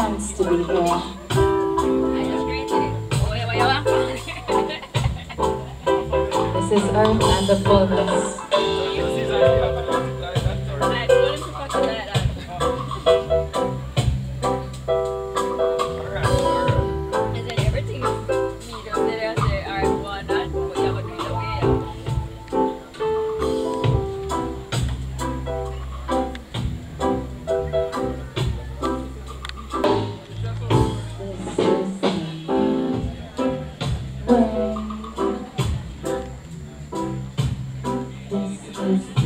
thanks to be here. This is Jones.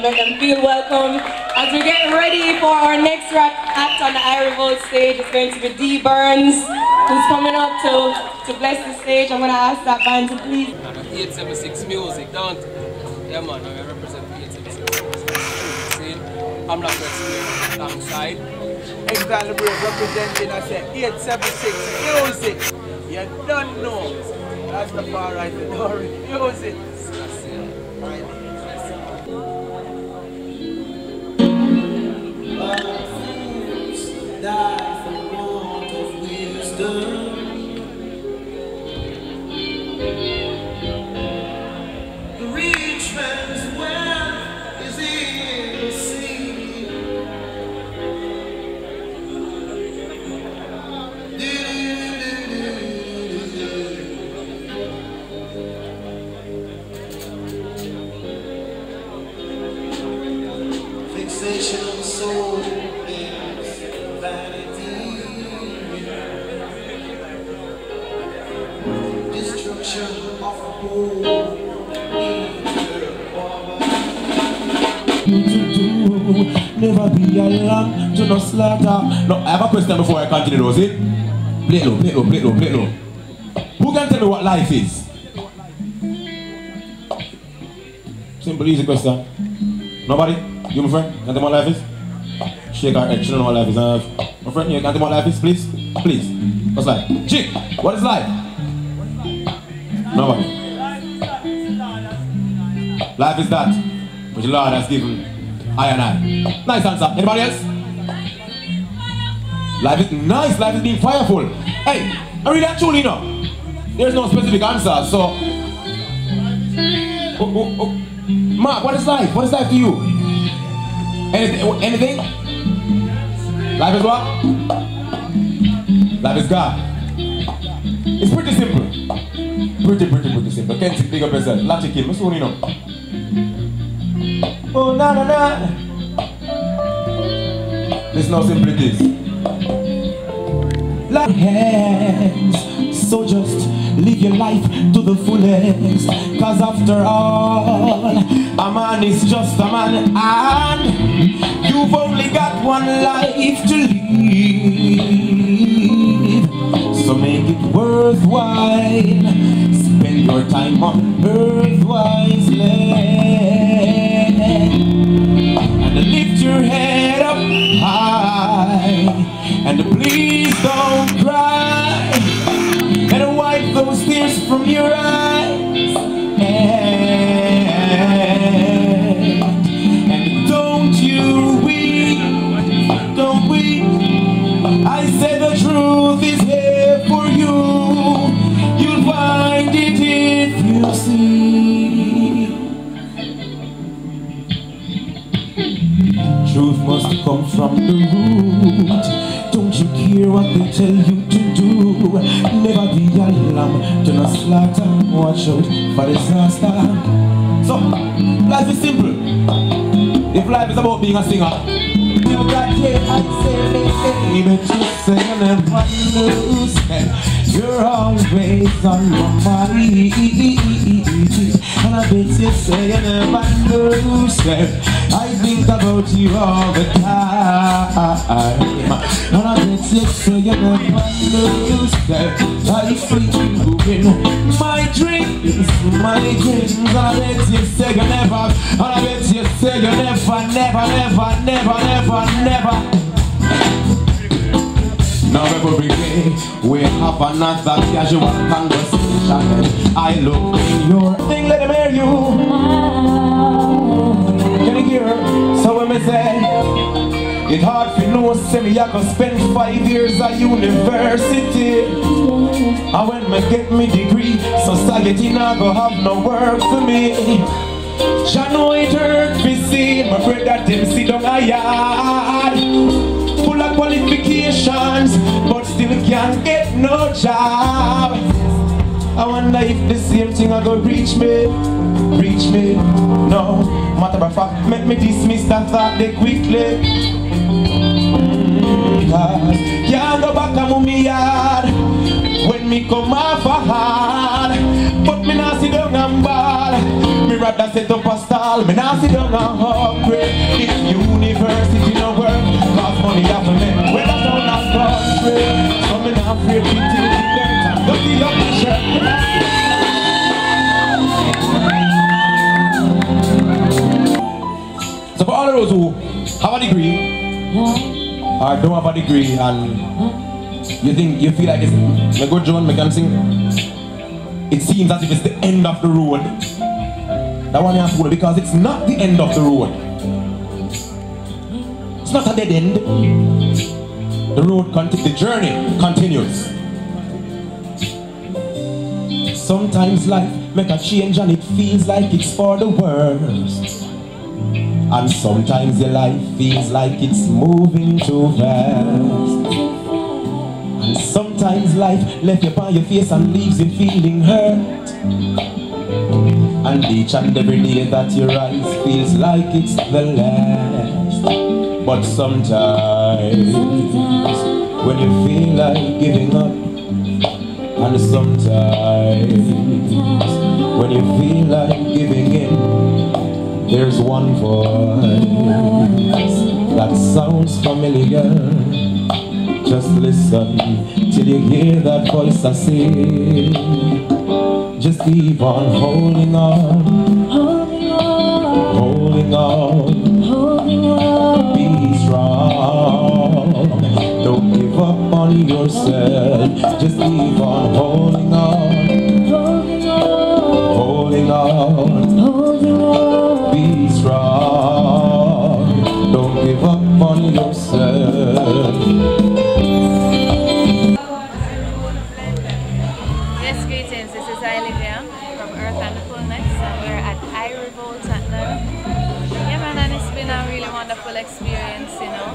Earth and the fullness. that band to please. 876 music, don't Yeah man, I represent 876 See, I'm not going to alongside. Exactly, representing I said 876 music. You don't know. That's the bar right there. Don't refuse it. No I have a question before I continue, though, see? Play low, play low, play low, play low. Who can tell me what life is? Simple, easy question. Nobody? You, my friend? Can tell me what life is? Shake our head, she know what life is. Uh, my friend, you can tell me what life is, please? Please. What's life? Chick, what is life? Nobody. Life is that which the Lord has given I and I. Nice answer. Anybody else? Life is nice. Life is being fireful. Hey, I really actually know. There's no specific answer. So, oh, oh, oh. Mark, what is life? What is life to you? Anything? Anything? Life is what? Life is God. It's pretty simple. Pretty, pretty, pretty simple. Can't you big up yourself? Logic in. What's going on? Oh, na na na. Listen how simple it is. Hands. So just live your life to the fullest. Cause after all, a man is just a man. And you've only got one life to live. So make it worthwhile. Spend your time on earth wisely and lift your head up high and please don't Truth must come from the root. Care what they tell you to do? Never be a lamb to no slaughter. Watch out for disaster. So, life is simple. If life is about being a singer, you got here and say, baby, just say you never lose. You're always on my mind. And I bet you say you never lose. I think about you all the time. And I bet you say you never lose I see you. In my dreams, my dreams I bet you say you never. And I bet you say you never, never, never, never, never, never. Now every day we have another casual conversation. I look in your thing, let me hear you say me I can spend five years at university And when me get me degree Society not go have no work for me Jah know it hurt me see My brother them sit down a yard Full of qualifications But still can't get no job I wonder if the same thing I go reach me, reach me. No, matter of fact, make me dismiss that thought they quickly. Cause can't go back to when me come off a hard. But me not sit down and ball. Me rather set up a stall. Me not sit down and upgrade. If university no work, cause money have to make. Well, that's how not country. So me not afraid to. Don't see Uh, or don't have a degree and you think you feel like it's a good John McKenzie, it seems as if it's the end of the road. That one you have to because it's not the end of the road. It's not a dead end. The road continues, the journey continues. Sometimes life make a change and it feels like it's for the worst. And sometimes your life feels like it's moving too fast. And sometimes life left you by your face and leaves you feeling hurt. And each and every day that you rise feels like it's the last. But sometimes when you feel like giving up, and sometimes when you feel like giving in, there's one voice that sounds familiar. Just listen till you hear that voice I say. Just keep on holding on, Holding on, holding on. holding on. Be strong. Don't give up on yourself. Just keep on holding on, Holding on, holding on. Wonderful experience, you know.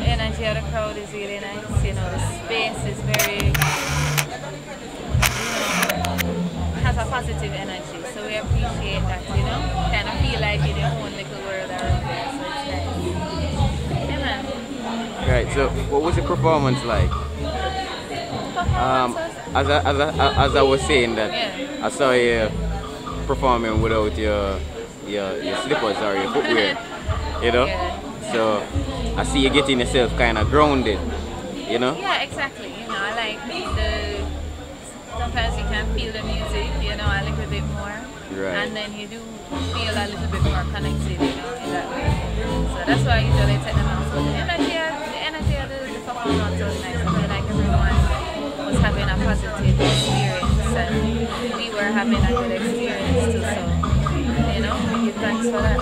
The energy of the crowd is really nice, you know. The space is very, you know, has a positive energy, so we appreciate that, you know. Kind of feel like in your own little world around there, so it's nice. Yeah, man. Right, so what was the performance like? Um, as, I, as, I, as I was saying that Yeah. I saw you performing without your your, your slippers or your footwear, you know? Yeah. So I see you getting yourself kind of grounded, you know? Yeah, exactly. You know, I like the. Sometimes you can feel the music, you know, a little bit more, Right. and then you do feel a little bit more connected, you know, in that way. So that's why I usually take them out. So the energy, the energy of the, the performance was nice. I feel like everyone was having a positive experience, and we were having a good experience too. So, you know, we give thanks for that.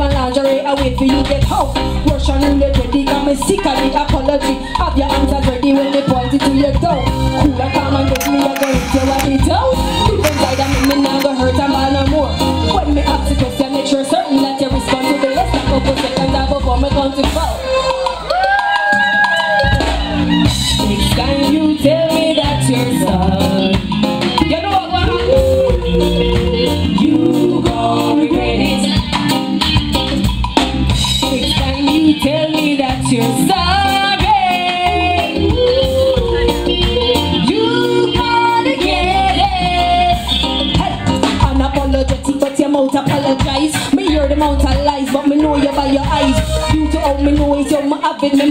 and lingerie, I wait for you get home Russian roulette ready, got me sick of the apology. Have your answers ready when they point it to your door Cool and calm and get me, I go hit you what it out Deep inside of me, not go hurt a man no more. When me a question, make sure certain that you respond to the rest. Go for seconds out before me come to fall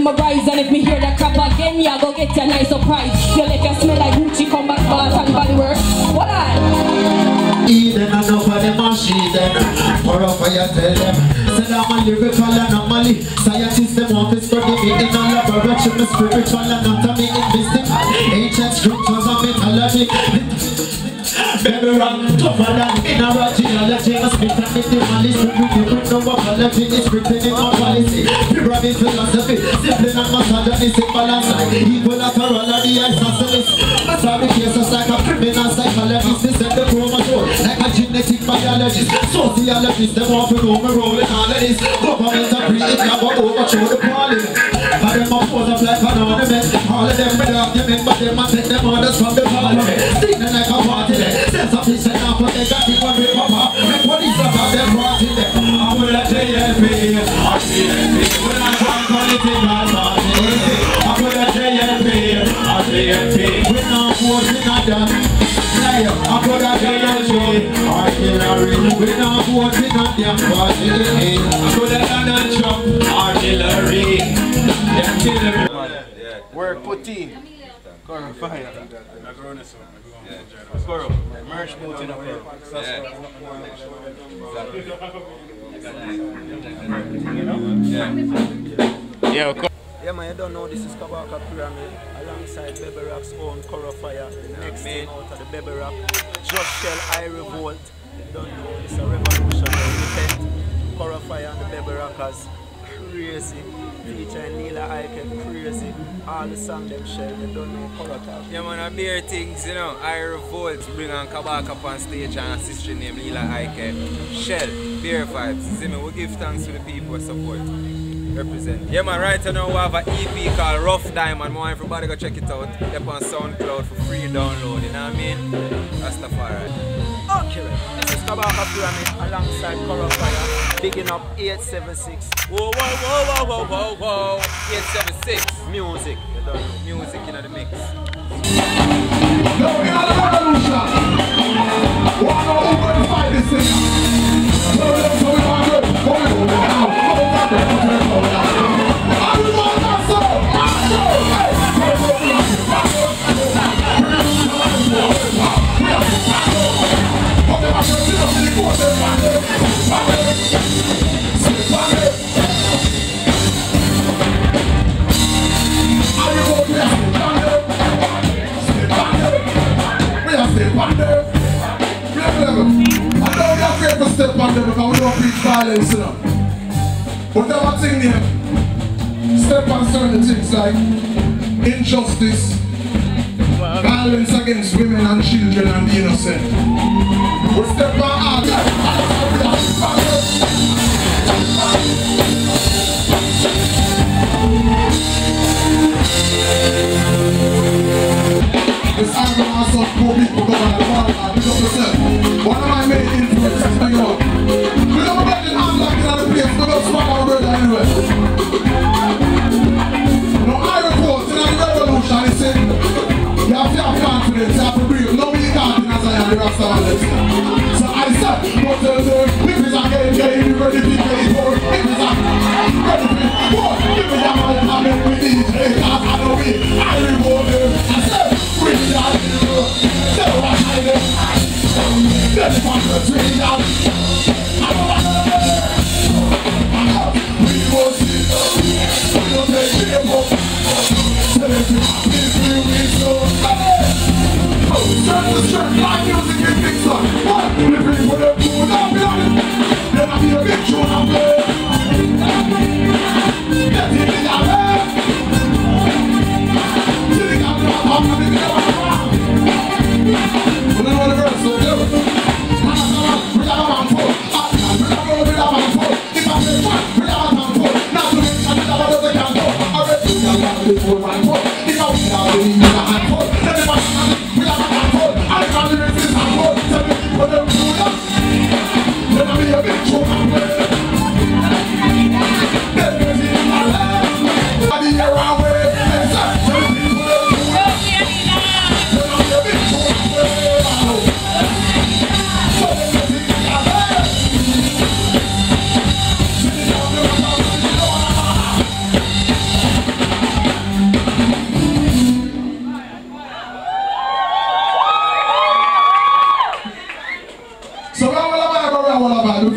it And if me hear that crap again you go get a nice surprise. You let you smell like Gucci come back Bath and Body Works What I? Eden enough of them a then For a fire tell them. Say I'm a lyrical anomaly. Scientists them want to study me in a laboratory. Spiritual anatomy in mystical Ancient scriptures of mythology Baby tougher than mineral geology I spit and minimalist With with no apology It's written in my policy. Pyramid philosophy and misogynistic balance like Equilaterality isosceles Massage cases like a criminal psychologist. They send the chromosome like a genetic biologist. Sociologists They want to know me rolling all of this. Government agree it never overthrow the parliament And them a pose up like an ornament. All of them with argument But them a take them orders from the parliament. Singing like a party there. Self-sufficient now but they got it one with papa police up at them party there. I'm with a JLP I'm JLP When I I'm JLP We not them Liar, I'm with a JLP Artillery We not Donald Trump Artillery Work put fire. Merch boot in a Yeah, co- Yeah man, you don't know this is Kabaka Pyramid alongside Bebe Rock's own Koro Fyah. The next thing out of the Bebe Rock. Just Shell I Revolt. You don't know it's a revolution. Repent. Koro Fyah and the Bebe Rockers. crazy. Featuring Lila Ike, crazy. All the song them share, they don't know color talk. Yeah man, I bear things, you know. I revolt, bring on Kabak up on stage and a sister named Lila Ike. Shell, beer vibes. See me, we give thanks to the people who support. Represent. Yeah man, right now we have an EP called Rough Diamond. I want everybody go check it out. Up on SoundCloud for free download, you know what I mean? Rastafari. Okay, this is Kabaka Pyramid alongside Koro Fyah, bigging up 876 Whoa, whoa, whoa, whoa, whoa, whoa, whoa. 876. Music. You don't know. Music in the mix. No, in a revolution. Wanna over to fight this thing. So let's go on good. Go on, go down. Go down, go down, go step on them because we don't preach violence, know. But there are things here. Step on certain things like injustice, violence against women and children and the innocent. We step on all This world.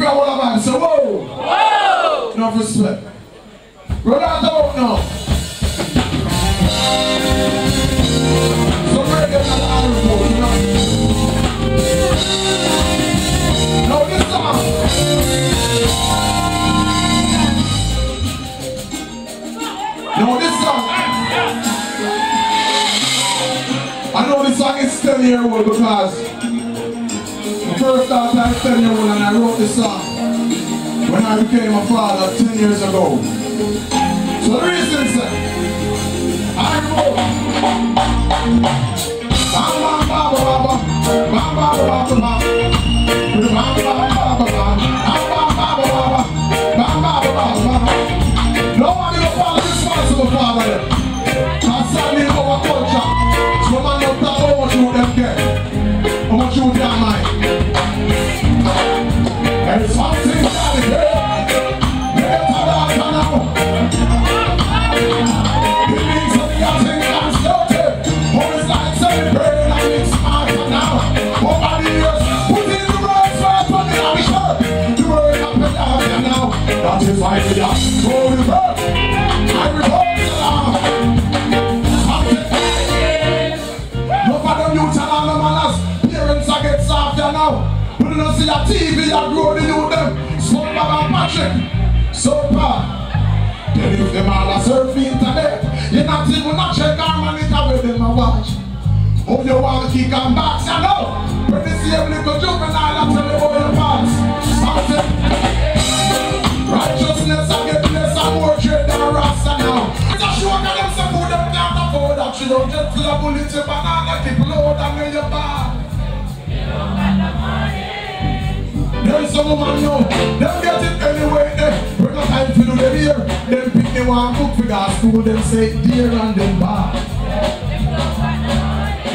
All about. If we are so whoa. Whoa. Enough respect. Brother, I don't know. So we're getting report, you know. Now this song. Now this song. I know this song is 10 year old because the first time I was 10 year old and I wrote this song when I became a father 10 years ago. So the reason is that I wrote Bam bam bam bam bam bam And if them all a surf internet, you not even not check our monitor where them a watch. You want to kick and box, I know. The same little juvenile, I tell you about your. Something. Righteousness and goodness and more trade than Rasta now. A show them support them can't afford that. You don't just pull a bullet to banana, keep load and lay your bar. There's some woman know, them get it anyway, eh. Time to do them here. Them pick me one book for that school, them say dear and them bar.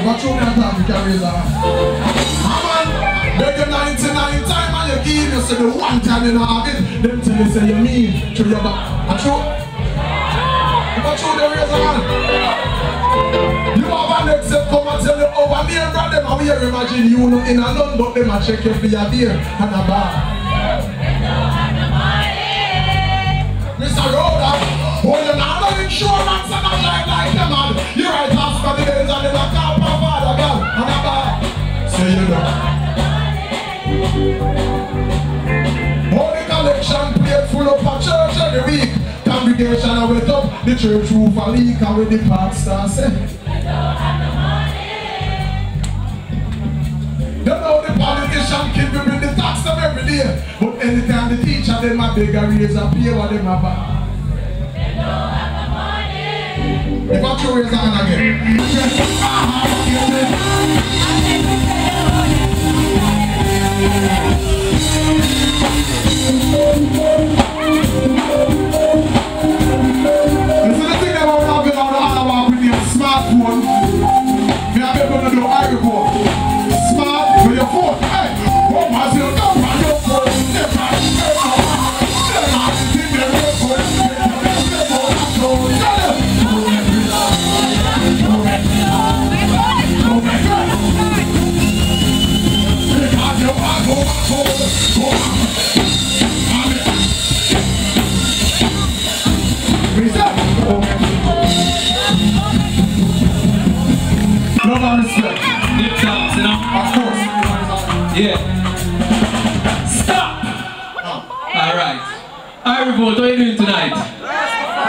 But you not talk, you can raise a hand. Beg you 99 time and you give you say the one time you not have it. Them tell you say you mean to your back. And true. But you they raise a hand. You have an except come and tell you over near brother them and we imagine you know in a none but them a check you for your beer and a bar. Mr. Rhoda, oh you not no insurance and a life like them man. You right off for the days and them a call for father girl and a bar. Say you know. Holy collection plate full up a church every week. Congregation I went up, the church roof a leak and with the pastor say. Every day. But anytime the teacher them a beg a raise a pay what them a buy. If I throw a hand again. The with your smartphone. Me have people to do iron phone. Smart with your phone. Hey, what was? Your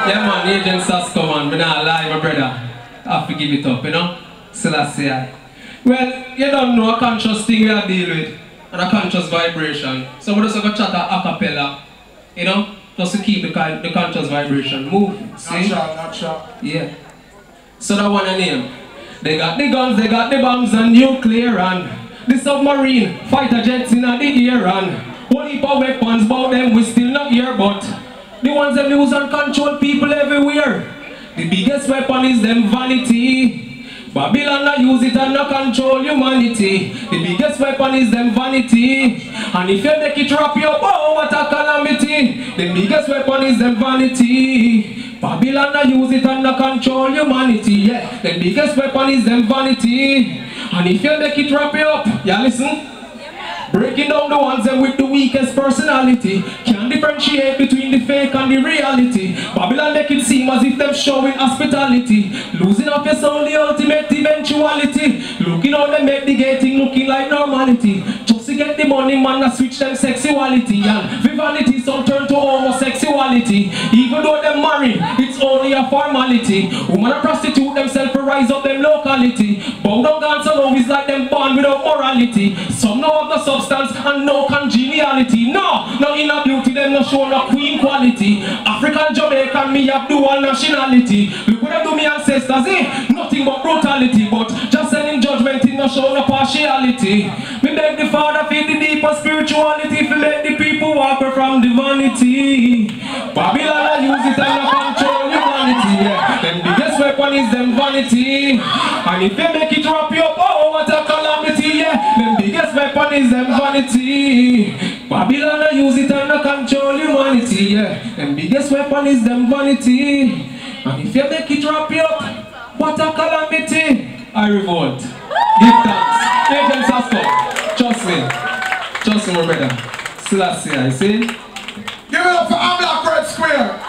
Yeah man, Agent Sasco man, we're not lie, my brother. Ah, I have to give it up, you know? Selassie I. Well, you don't know a conscious thing we are dealing with. And a conscious vibration. So we just to chat a cappella. You know? Just to keep the, the conscious vibration moving. See? Not sure, not sure. Yeah. So that one a name. They got the guns, they got the bombs and nuclear and the submarine, fighter jets in the air and whole heap of weapons, but them we still not here, but the ones that use and control people everywhere. The biggest weapon is them vanity. Babylon not use it and not control humanity. The biggest weapon is them vanity. And if you make it drop your oh what a calamity. The biggest weapon is them vanity. Babylon not use it and not control humanity. Yeah, the biggest weapon is them vanity. And if you make it wrap you up, yeah listen. Breaking down the ones that with the weakest personality Differentiate between the fake and the reality. Babylon make it seem as if them showing hospitality. Losing up soul the ultimate eventuality. Looking how they make the gating looking like normality get the money man I switch them sexuality And vivality some turn to homosexuality. Even though them married it's only a formality. Woman a prostitute themselves to rise up them locality. Bow down dance alone is like them born without morality. Some know of the substance and no congeniality. No, no inner beauty them no show no queen quality. African Jamaican me have dual nationality. Look what them do me ancestors eh? Nothing but brutality But just sending judgment no show no partiality. Me beg the father feed the deeper spirituality To let the people walk away from the vanity. Babylon I use it and control humanity yeah. Them biggest weapon is them vanity. And if they make it wrap you up oh what a calamity yeah. Them biggest weapon is them vanity. Babylon I use it and no control humanity yeah. Them biggest weapon is them vanity. And if you make it wrap you up what a calamity. I revolt Give thanks Sasco Trust me Trust me my brother Selassie I see. Give it up for Amlak Redsquare.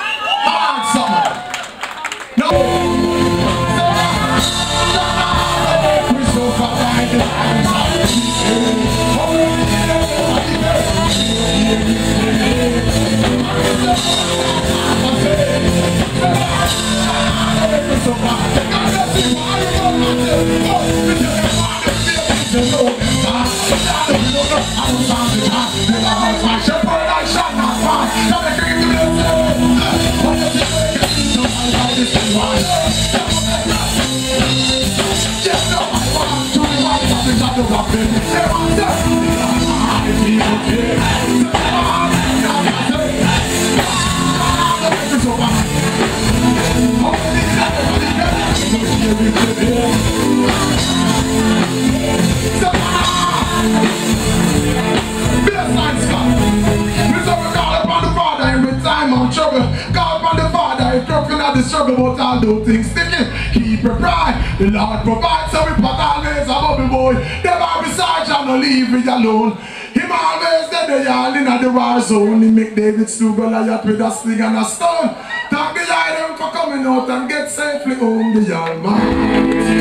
Struggle, but I'll do things sticky. Keep your pride. The Lord provides, so we put always above the boy. Side shall not leave me alone. Him always there, the yard in the war zone. He make David slew Goliath with a sling and a stone. Thank the Lord for coming out and get safely home. The Almighty.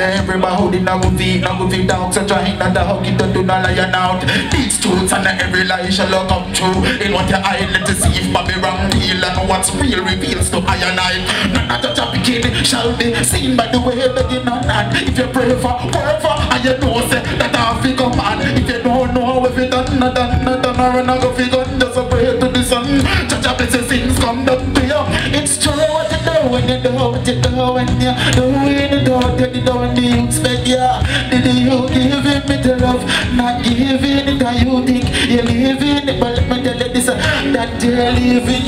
Listen up about everybody, now go feed, now go feed trying not to hug it to do the lion out. These truths and every lie shall all come true. In what your eye, let us see if Bobby wrong deal and what's real reveals to I and I. None of the top beginning shall be seen by the way begging on and if you pray for whoever and you know say that I feel come on. If you don't know if you done, not done, not done, or not go figure, just pray to the sun. Judge a blessing things come down do when you do what you do when you do when you do what you do when you expect ya. Did you give it me the love? Not giving it that you think you're living it, but let me tell you this, uh, that you're living.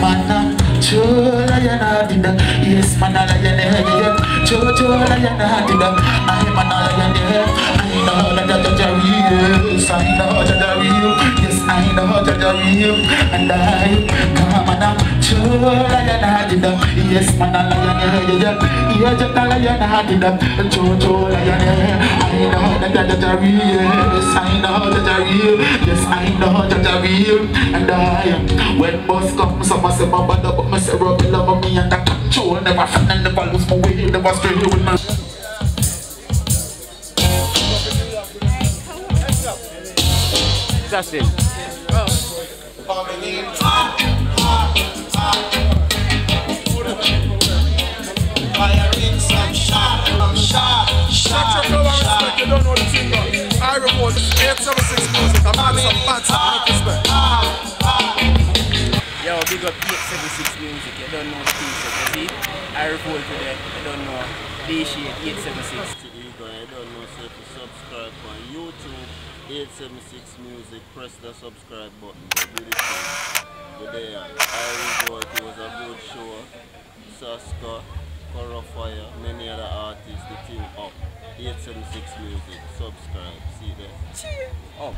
Man, uh, True lion hearted, yes man a lion head, true true lion hearted, I'm a lion head. I know that are real, I know judge are real, I know judge are real, and I come on up, true lion hearted, yes man a lion head, yeah just a lion hearted, true true lion head. I know that judge are real, yes I know judge are real, yes I know judge are real, and I when boss comes, some say my bad but say rub love me and the control. Never and never lose my way, never stray with me. Though. I report 876 music, I'm having some bad stuff. Yo, big up 876 music, you don't know the thing, so you see? I revolt today, you don't know. D-Shade 876. to Eagle. I don't know so if you subscribe on YouTube 876 Music, press the subscribe button. Beautiful. the thing. Go there. Boy, it was a good show. Sasco, Koro Fyah, many other artists, the team up. 876 Music, subscribe. See you there. Cheers. Up.